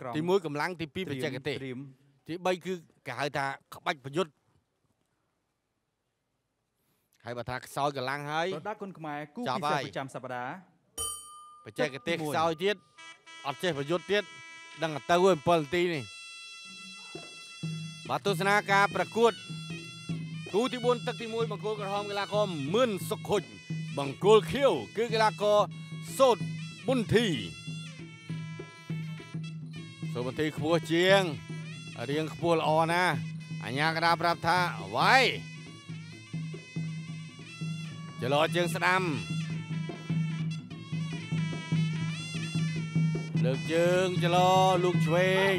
ក្រមទី1កម្លាំងទី2បច្ចេកទេសត្រៀមទី3គឺគេហៅថាក្បាច់ប្រយុទ្ធហើយបើថាខ្សោយកម្លាំងហើយប្រដាល់គុណខ្មែរគូចាប់ពិសេសហើយប្រចាំសប្តាហ៍បច្ចេកទេសទឹកមួយខ្សោយទៀតអត់ចេះប្រយុទ្ធទៀតដឹងតែទៅហើយ7នាទីនេះបាទទស្សនាការប្រកួតគូទី4ទឹកទី1បង្គោលក្រហមកីឡាករមឿនសុខុចបង្គោលខៀវគឺកីឡាករសូតប៊ុនធី សូតប៊ុនធីខ្ពស់ជាងរៀងខ្ពស់ល្អណាស់អញ្ញាកដាប្រាប់ថាវាយចលោជើងស្ដាំលើកជើងចលោលោកឆ្វេង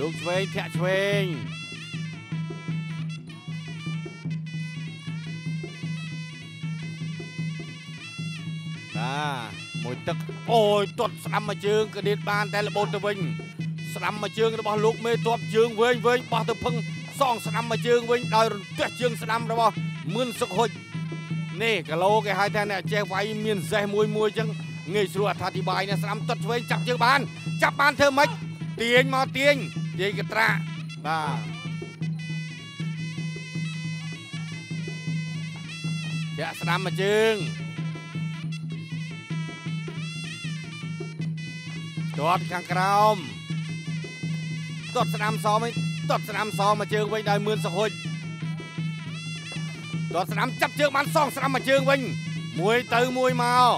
លោកឆ្វេងធាក់ឆ្វេងបាទ មួយទឹកអូយទាត់ស្ដាំមកជើងកដៀតបានតែរបូតទៅវិញស្ដាំមកជើងរបស់លោកមេទាត់ជើងវែងវែងបោះទៅភឹងសងស្ដាំមកជើងវិញដោយរន្ទះជើងស្ដាំរបស់មឿនសុខហុចនេះគីឡូគេហៅថាអ្នកចេះវាយមានសេះមួយមួយចឹងងាយស្រួលអត្ថាធិប្បាយណាស្ដាំទាត់ឆ្វេងចាប់ជើងបានចាប់បានធ្វើម៉េចទាញមកទាញទាញកត្រាបាទចាក់ស្ដាំមកជើង ទាត់ខាងក្រោមទាត់ស្ដាំសវិញទាត់ស្ដាំសមកជើងវិញដោយមឿនសុខហុចដកស្ដាំចាប់ជើងបានសងស្ដាំមកជើងវិញមួយទៅមួយមក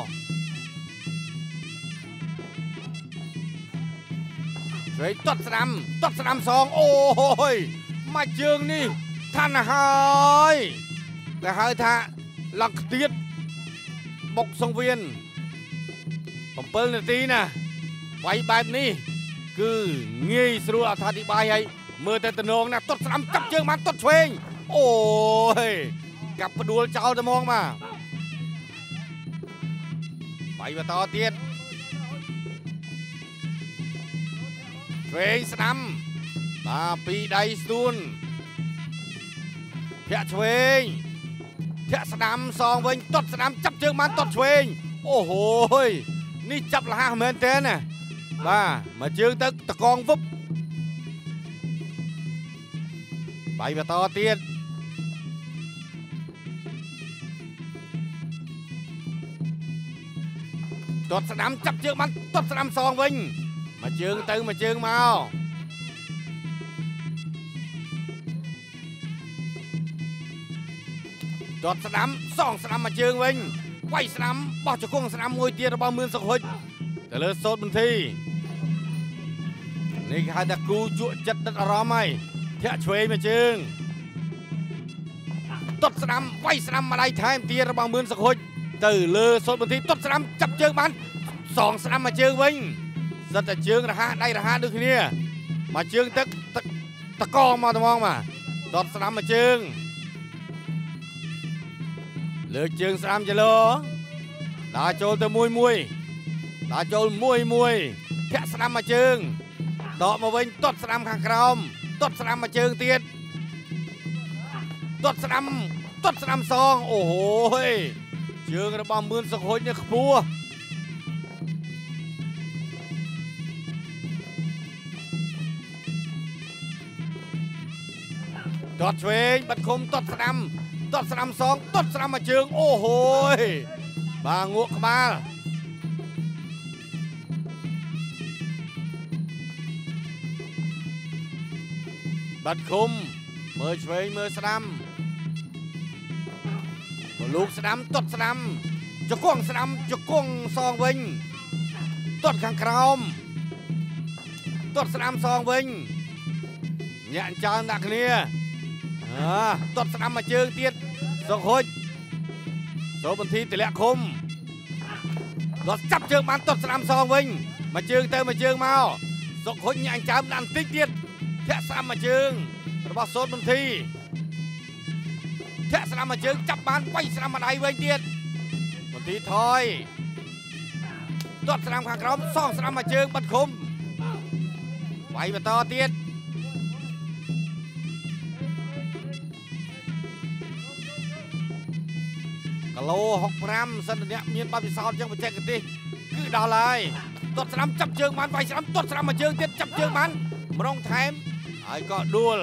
ឆ្វេងទាត់ស្ដាំទាត់ស្ដាំសងអូយមកជើងនេះថាន់ហើយគេហៅថាឡង់ខ្ទៀតបុកសង្វៀន7នាទីណា វាយបែបនេះ គឺងាយស្រួលអត្ថាធិប្បាយហើយមើលតែតំណងណាទាត់ស្ដាំចាប់ជើងបានទាត់ឆ្វេងអូយកាប់ផ្ដួលចោលតែហ្មងបាទបាយបន្តទៀតឆ្វេងស្ដាំបាទពីដៃស្ទួនធាក់ឆ្វេងធាក់ស្ដាំសងវិញទាត់ស្ដាំចាប់ជើងបានទាត់ឆ្វេងអូហូយនេះចាប់លះមែនតើណា បាទមកជើងទៅតកងវឹបបាយបន្តទៀតទាត់ស្ដាំចាប់ជើងបានទាត់ស្ដាំសងវិញមួយជើងទៅមួយជើងមកទាត់ស្ដាំសងស្ដាំមួយជើងវិញវាយស្ដាំបោះជង្គង់ស្ដាំមួយទៀតរបស់មឿនសុខហុច ទៅលើសោតបន្ទីនេះគេហៅថាគូជក់ចិត្តដិតអារម្មណ៍ហើយធាក់ឆ្វេងមួយជើងទាត់ស្ដាំវាយស្ដាំម្ដាយថែមទៀតរបស់មឿនសុខហុចទៅលើសុតបន្ទីទាត់ស្ដាំចាប់ជើងបានសងស្ដាំមកជើងវិញសិតតែជើងរហ័សដៃរហ័សដូចគ្នាមកជើងទឹកទឹកតកងមកត្មងមកទាត់ស្ដាំមកជើងលើកជើងស្ដាំចលោដើរចូលទៅមួយមួយ ដើរចូលមួយមួយធាក់ស្ដាំមកជើងដកមកវិញទាត់ស្ដាំខាងក្រោមទាត់ស្ដាំមកជើងទៀតទាត់ស្ដាំទាត់ស្ដាំសងអូហូយជើងរបស់មឿនសុខហុចនេះខ្ពស់ទាត់ឆ្វេងបាត់ឃុំទាត់ស្ដាំទាត់ស្ដាំសងទាត់ស្ដាំមកជើងអូហូយបាទងក់ក្បាល បាត់ឃុំមើលឆ្វេងមើលស្ដាំលោកស្ដាំទាត់ស្ដាំជង្គង់ស្ដាំជង្គង់សងវិញទាត់ខាងក្រោមទាត់ស្ដាំសងវិញញាក់អញ្ចើមដាក់គ្នាអើទាត់ស្ដាំមកជើងទៀតសុកហុចសូបន្ទីទម្លាក់ឃុំគាត់ចាប់ជើងបានទាត់ស្ដាំសងវិញមកជើងទៅមកជើងមកសុកហុចញាក់អញ្ចើមដាក់បន្តិចទៀត ធាក់ស្ដាំមកជើងរបស់សូនបន្ទីធាក់ស្ដាំមកជើងចាប់បានវាយស្ដាំមកដៃវិញទៀតមន្ទីរថយទាត់ស្ដាំខាងក្រោមសងស្ដាំមកជើងបិទឃុំវាយបន្តទៀតគីឡូ65សិនតអ្នកមានបទពិសោធន៍ចឹងបច្ចេកទេសគឺដល់ហើយទាត់ស្រាំចាប់ជើងបានវាយស្រាំទាត់ស្រាំមួយជើងទៀតចាប់ជើងបានម្រងថែម ហើយក៏ដួល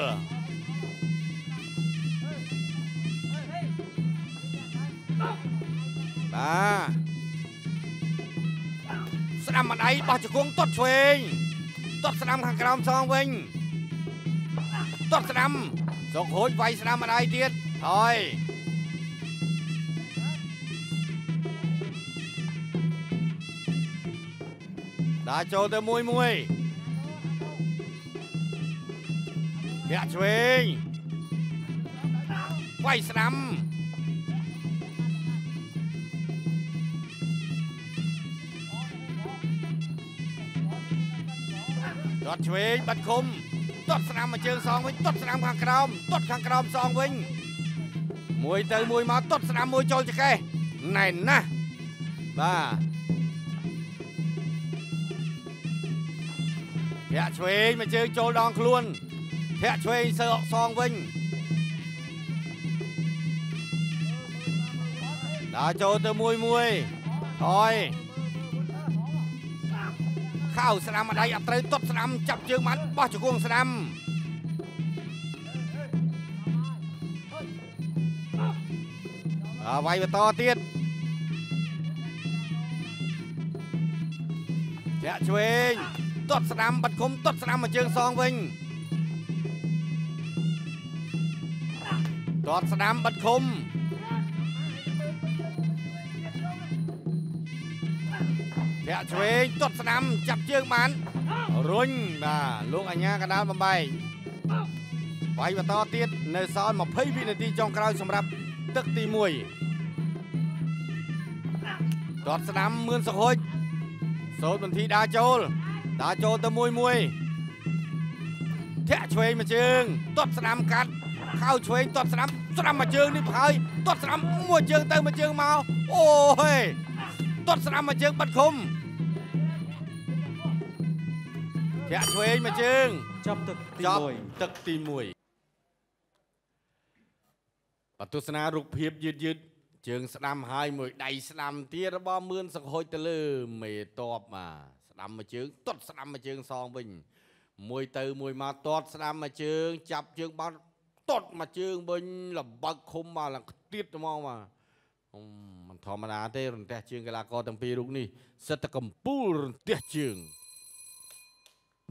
បាទស្ដាំម្ដាយបោះជង្គង់ទាត់ឆ្វេងទាត់ស្ដាំខាងក្រោមសងវិញទាត់ស្ដាំសុកហូចវាយស្ដាំម្ដាយទៀតហើយដាក់ចូលទៅមួយមួយ ធាក់ឆ្វេងវាយស្ដាំទាត់ឆ្វេងបាត់ឃុំទាត់ស្ដាំមកជើងសងវិញទាត់ស្ដាំខាងក្រោមទាត់ខាងក្រោមសងវិញមួយទៅមួយមកទាត់ស្ដាំមួយចូលចកេះណែនណាស់បាទធាក់ឆ្វេងមកជើងចូលដងខ្លួន ធាក់ឆ្វេងសើសងវិញដល់ចូលទៅមួយមួយថយខោស្ដាំម្ដាយអត់ត្រូវទាត់ស្ដាំចាប់ជើងបានបោះជង្គង់ស្ដាំអាវាយបន្តទៀតធាក់ឆ្វេងទាត់ស្ដាំបាត់គុំទាត់ស្ដាំមកជើងសងវិញ ទាត់ស្ដាំបាត់គុំធាក់ឆ្វេងទាត់ស្ដាំចាប់ជើងបានរុញបាទលោកអញ្ញាកណ្ដាលបំបែកវាយបន្តទៀតនៅសល់20វិនាទីចុងក្រោយសម្រាប់ទឹកទី1ទាត់ស្ដាំមឿនសុខុចសូត្របន្ទីដាចូលដើរចូលទៅមួយមួយធាក់ឆ្វេងមួយជើងទាត់ស្ដាំកាត់ ខោឆ្វេងទាត់ស្ដាំស្ដាំមួយជើងនេះហើយទាត់ស្ដាំមួយជើងទៅមួយជើងមកអូហេទាត់ស្ដាំមួយជើងបាត់ឃុំធាក់ឆ្វេងមួយជើងចាប់ទឹកទីចប់1ទឹកទី1បទស្សនារូបភាពយឺតយឺតជើងស្ដាំហើយមួយដៃស្ដាំទៀតរបស់មឿនសង្ហុចទៅលើមេតបបាទស្ដាំមួយជើងទាត់ស្ដាំមួយជើងសងវិញមួយទៅមួយមកទាត់ស្ដាំមួយជើង ចាប់ជើងបាន ទាត់មួយជើងវិញលបើកឃុំមកឡើងទៀតហ្មងបាទអឺមិនធម្មតាទេរន្ទះជើងកីឡាករទាំងពីររូបនេះសិតតែកំពូលរន្ទះជើង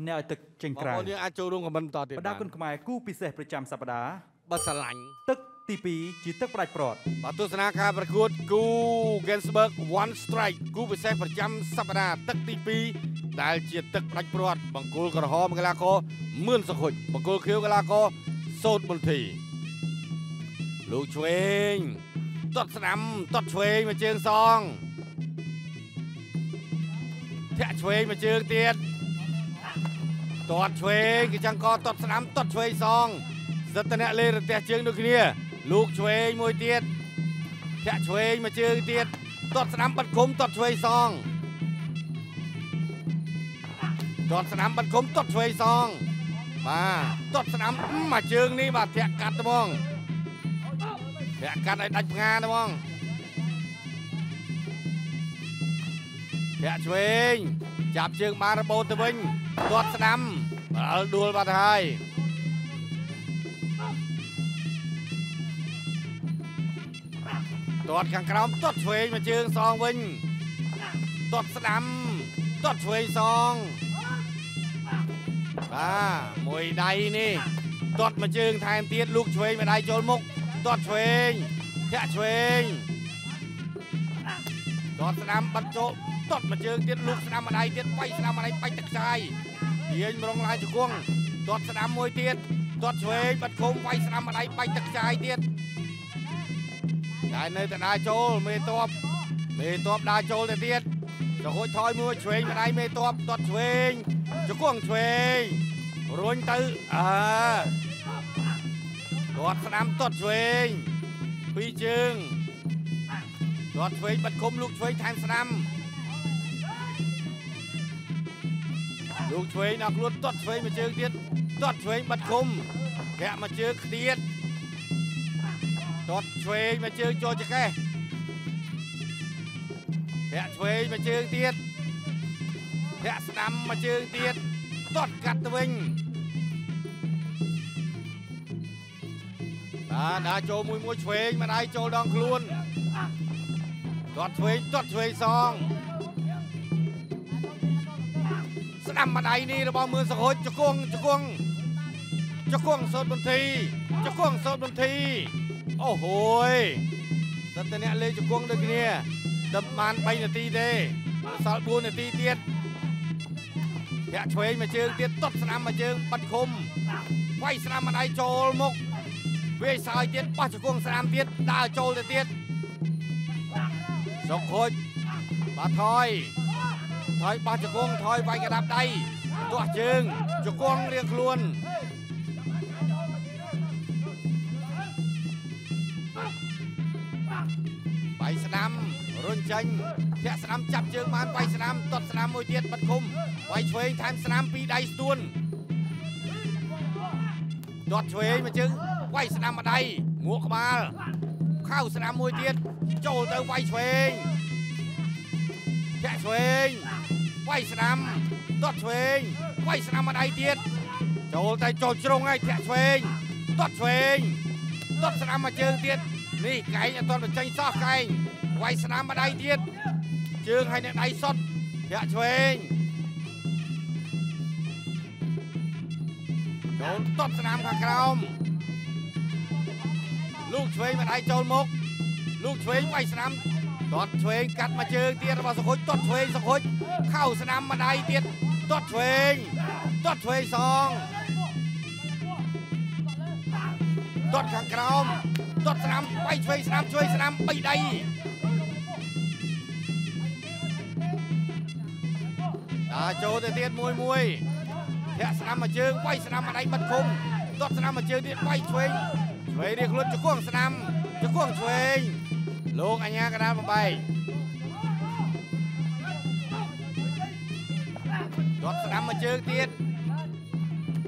អ្នកឲ្យទឹកចេញបងក្រៅប្អូនយើងអាចចូលរួមខមមិនតទៀតបដាគុណខ្មែរគូពិសេសប្រចាំសប្តាហ៍បើស្រឡាញ់ទឹកទី2ជាទឹកផ្ដាច់ព្រាត់បាទទស្សនាការប្រកួតគូ Gensburg One Strike គូពិសេសប្រចាំសប្តាហ៍ទឹកទី2ដែលជាទឹកផ្ដាច់ព្រាត់បង្គោលក្រហមកីឡាករមឿនសុខុចបង្គោលខៀវកីឡាករ សោតមន្ទីលោកឆ្វេងទាត់ស្ដាំទាត់ឆ្វេងមកជើងសងធាក់ឆ្វេងមកជើងទៀតទាត់ឆ្វេងគឺចាំងកទាត់ស្ដាំទាត់ឆ្វេងសងសិតតអ្នកលេរទះជើងដូចគ្នាលោកឆ្វេងមួយទៀតធាក់ឆ្វេងមកជើងទៀតទាត់ស្ដាំបាត់ឃុំទាត់ឆ្វេងសងទាត់ស្ដាំបាត់ឃុំទាត់ឆ្វេងសង បាទទាត់ស្ដាំមកជើងនេះបាទធាក់កាត់ត្មងធាក់កាត់ឲ្យដាច់ផ្ងាត្មងធាក់ឆ្វេងចាប់ជើងបានរបូតទៅវិញទាត់ស្ដាំដល់ដួលបាត់ហើយទាត់ខាងក្រោមទាត់ឆ្វេងមកជើងសងវិញទាត់ស្ដាំទាត់ឆ្វេងសង បាទមួយដៃនេះទាត់មកជើងថែមទៀតលូកឆ្វេងមួយដៃចូលមុខទាត់ឆ្វេងធាក់ឆ្វេងទាត់ស្ដាំបាត់ចូលទាត់មកជើងទៀតលូកស្ដាំមួយដៃទៀតបៃស្ដាំមួយដៃបាច់ទឹកខ្ចាយទាញម្រងឡើងជង្គង់ទាត់ស្ដាំមួយទៀតទាត់ឆ្វេងបាត់ឃុំបៃស្ដាំមួយដៃបាច់ទឹកខ្ចាយទៀតតែនៅតែដើរចូលមេតបមេតបដើរចូលទៅទៀតរហូតថយមួយឆ្វេងម្ដាយមេតបទាត់ឆ្វេង ជង្គង់ឆ្វេងរុញទៅអើទាត់ស្ដាំទាត់ឆ្វេងពីរជើងទាត់ឆ្វេងបាត់គុំលោកឆ្វេងថែមស្ដាំលោកឆ្វេងដល់ខ្លួនទាត់ឆ្វេងមួយជើងទៀតទាត់ឆ្វេងបាត់គុំធាក់មួយជើងខ្ទៀតទាត់ឆ្វេងមកជើងចូលចកេះធាក់ឆ្វេងមកជើងទៀត ធាក់ស្ដាំមួយជើងទៀតទាត់កាត់ទៅវិញបាទដើរចូលមួយមួយឆ្វេងម្ដាយចូលដងខ្លួនទាត់ឆ្វេងទាត់ឆ្វេងសងស្ដាំម្ដាយនេះរបស់មឿនសង្ហុចជង្គង់ជង្គង់ជង្គង់សោតបន្ទីជង្គង់សោតបន្ទីអូហូយសិតតែអ្នកលេងជង្គង់ដូចគ្នាតែបាន3នាទីទេសល់4នាទីទៀត ធាក់ឆ្វេងមួយជើងទៀតតត់ស្ដាំមួយជើងបាត់ឃុំវាយស្ដាំម្ដាយចូលមុខវាយសើចទៀតបោះជង្គង់ស្ដាំទៀតដើរចូលទៅទៀតសុកខូចបាទថយថយបោះជង្គង់ថយវាយកដាប់ដៃទាស់ជើងជង្គង់រៀងខ្លួនបាយស្ដាំ រុញចេញធាក់ស្ដាំចាប់ជើងបានបាយស្ដាំទាត់ស្ដាំមួយទៀតបាត់ឃុំវាយឆ្វេងថែមស្ដាំពីរដៃស្ទួនទាត់ឆ្វេងមួយជើងវាយស្ដាំម្ដាយមួកក្បាលខៅស្ដាំមួយទៀតចូលទៅវាយឆ្វេងធាក់ឆ្វេងវាយស្ដាំទាត់ឆ្វេងវាយស្ដាំម្ដាយទៀតចូលតែចូលជ្រុងហើយធាក់ឆ្វេងទាត់ឆ្វេងទាត់ស្ដាំមួយជើងទៀតនេះកែងអត់ទាន់បញ្ចេញសោះកែង វាយស្ដាំម្ដាយទៀតជើងហើយនៅដៃសុតធាក់ឆ្វេងចូលទាត់ស្ដាំខាងក្រោមលោកឆ្វេងម្ដាយចូលមុខលោកឆ្វេងវាយស្ដាំទាត់ឆ្វេងកាត់មកជើងទៀតរបស់សុខុចទាត់ឆ្វេងសុខុចខៅស្ដាំម្ដាយទៀតទាត់ឆ្វេងទាត់ឆ្វេងសងទាត់ខាងក្រោមទាត់ស្ដាំវាយឆ្វេងស្ដាំឆ្វេងស្ដាំបីដៃ ដើរចូលទៅទៀតមួយមួយធាក់ស្ដាំមកជើងវាយស្ដាំម្ដាយបិទឃុំទាត់ស្ដាំមកជើងទៀតវាយឆ្វេងឆ្វេងរៀងខ្លួនជង្គង់ស្ដាំជង្គង់ឆ្វេងលោកអញ្ញាកណ្ដាលបំបែកទាត់ស្ដាំមកជើងទៀត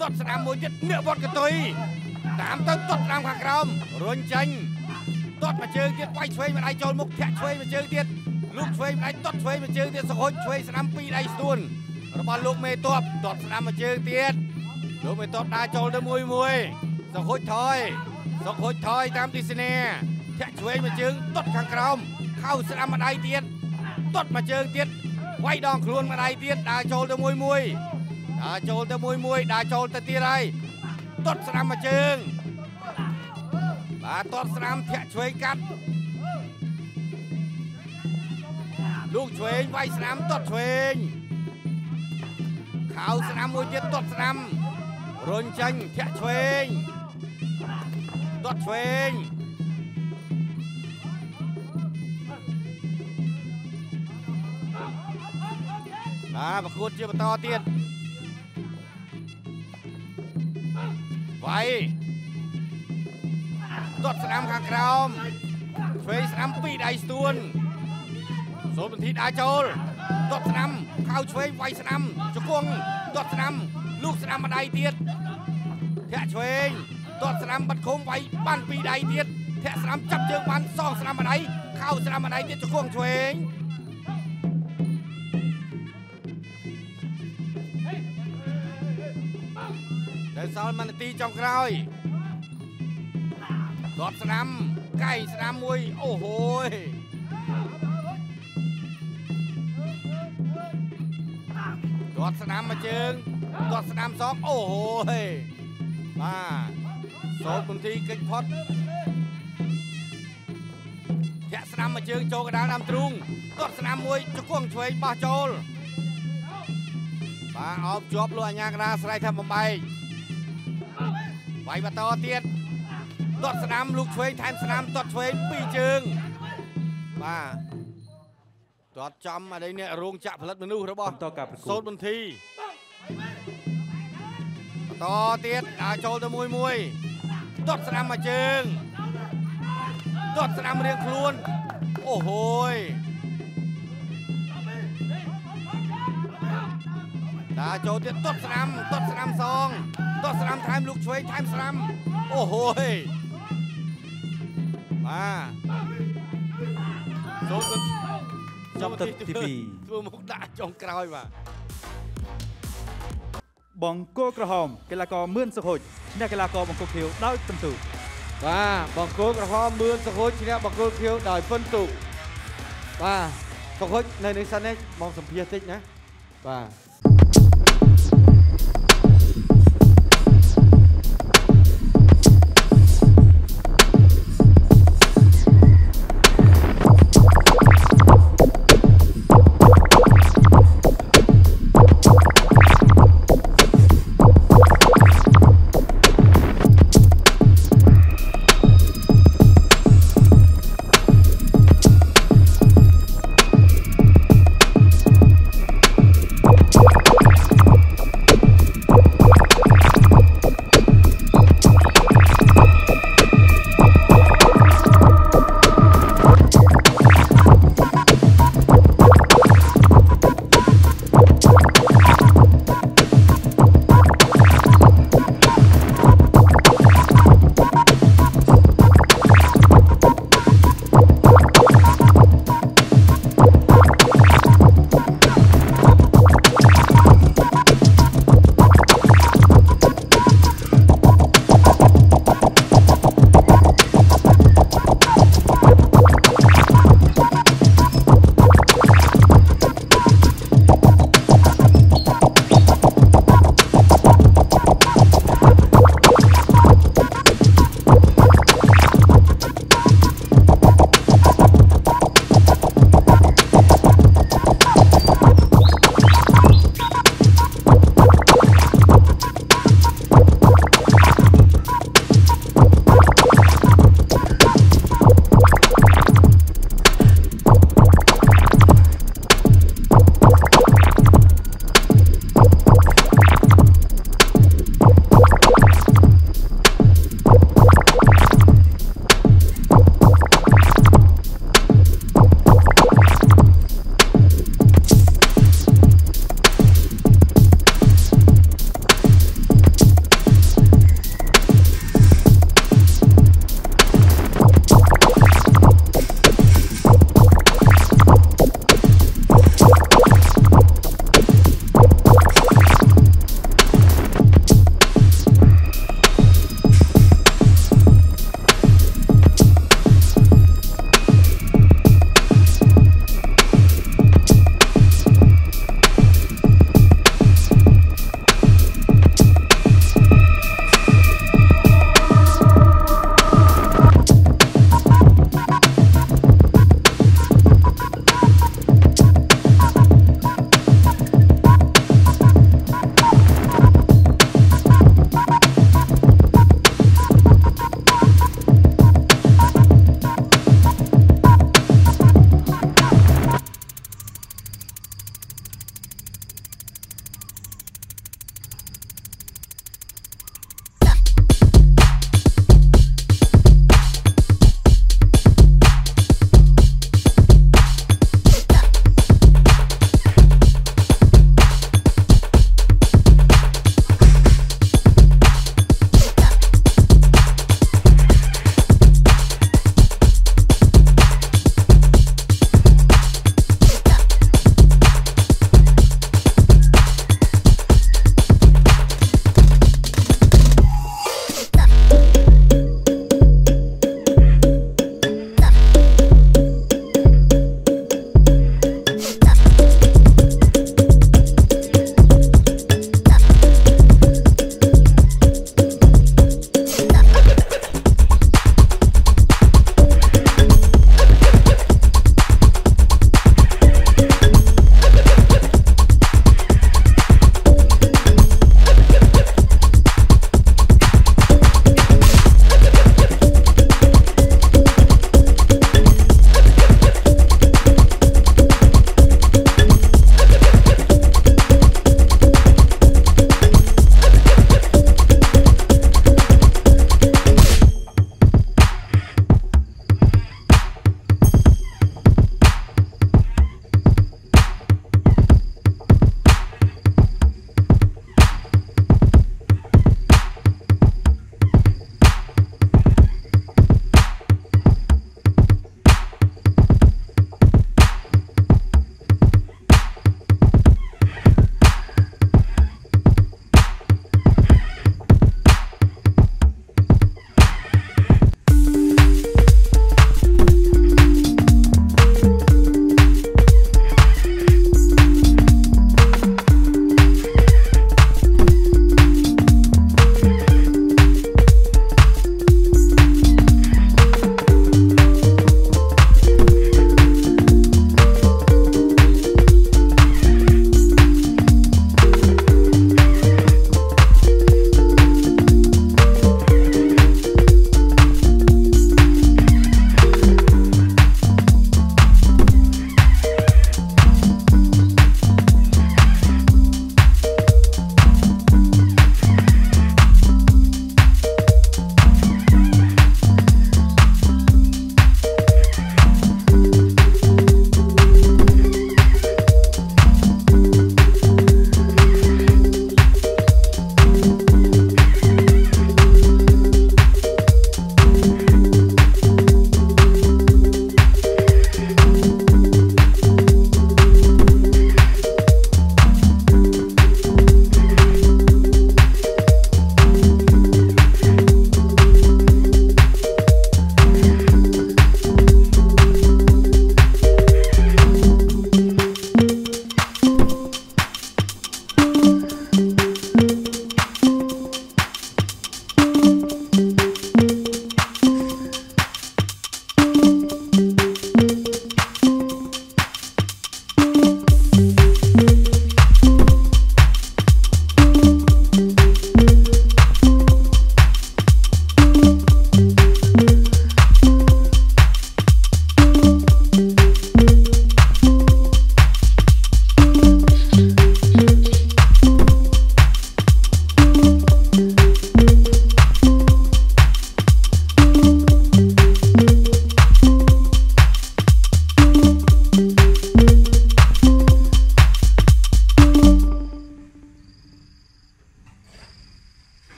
ទាត់ស្ដាំមួយទៀតអ្នកវត្តកតុយតាមទៅទាត់ស្ដាំខាងក្រោមរុញចាញ់ទាត់មកជើងទៀតវាយឆ្វេងម្ដាយចូលមុខធាក់ឆ្វេងមកជើងទៀត លោកឆ្វេងម្ដាយទាត់ឆ្វេងមកជើងទៀតសហុចឆ្វេងស្ដាំពីរដៃស្ទួនរបស់លោកមេតបទាត់ស្ដាំមកជើងទៀតលោកមេតបដើរចូលទៅមួយមួយសហុចថយសហុចថយតាមទីសនាធាក់ឆ្វេងមកជើងទាត់ខាងក្រោមខៅស្ដាំម្ដាយទៀតទាត់មកជើងទៀតវាយដងខ្លួនម្ដាយទៀតដើរចូលទៅមួយមួយដើរចូលទៅមួយមួយដើរចូលទៅទៀតហើយទាត់ស្ដាំមកជើងបាទទាត់ស្ដាំធាក់ឆ្វេងកាត់ លោកឆ្វេងវាយស្ដាំទាត់ឆ្វេងខៅស្ដាំមួយទៀតទាត់ស្ដាំរុញចាញ់ធាក់ឆ្វេងទាត់ឆ្វេងបាទប្រកួតជាបន្តទៀតវាយទាត់ស្ដាំខាងក្រោមឆ្វេងស្ដាំពីរដៃស្ទួន សូមបន្ទីដើរចូលទាត់ស្ដាំខៅឆ្វេងវាយស្ដាំជង្គង់ទាត់ស្ដាំលូកស្ដាំម្ដាយទៀតធាក់ឆ្វេងទាត់ស្ដាំបាត់ឃុំវាយបានពីរដៃទៀតធាក់ស្ដាំចាប់ជើងបានសងស្ដាំម្ដាយខៅស្ដាំម្ដាយទៀតជង្គង់ឆ្វេងដែលសល់មួយនាទីចុងក្រោយទាត់ស្ដាំកែងស្ដាំមួយអូហូយ ទាត់ស្ដាំមួយជើងទាត់ស្ដាំសងអូហូយបាទសូមបន្ទីកិច្ចផុតធាក់ស្ដាំមួយជើងចូលកណ្ដាលដាំទ្រូងទាត់ស្ដាំមួយជង្គង់ឆ្វេងបោះចូលបាទអោបជាប់លោកអញ្ញាកណ្ដាលស្រ័យថាបំបែកវាយបន្តទៀតទាត់ស្ដាំលោកឆ្វេងថែមស្ដាំទាត់ឆ្វេងពីរជើងបាទ ទាត់ចំអីនេះរោងចក្រផលិតមនុស្សរបស់បន្តការប្រកួតសូតបន្ទីបន្តទៀតដើរចូលទៅមួយមួយទាត់ស្ដាំមកជើងទាត់ស្ដាំរៀងខ្លួនអូហូយដើរចូលទៀតទាត់ស្ដាំទាត់ស្ដាំសងទាត់ស្ដាំថែម លោកឆ្វេងថែមស្ដាំអូហូយបាទសូមបន្ចំទឹកទី2ធ្វើមុខដាក់ចុងក្រោយបាទបង្គោលក្រហមកីឡាករមឿនសុខុចអ្នកកីឡាករបង្គោលខៀវដោយពិនទុបាទបង្គោលក្រហមមឿនសុខុចឈ្នះបង្គោលខៀវដោយពិនទុបាទសុខុចនៅនេះសិនណាមកសម្ភាសតិចណាបាទ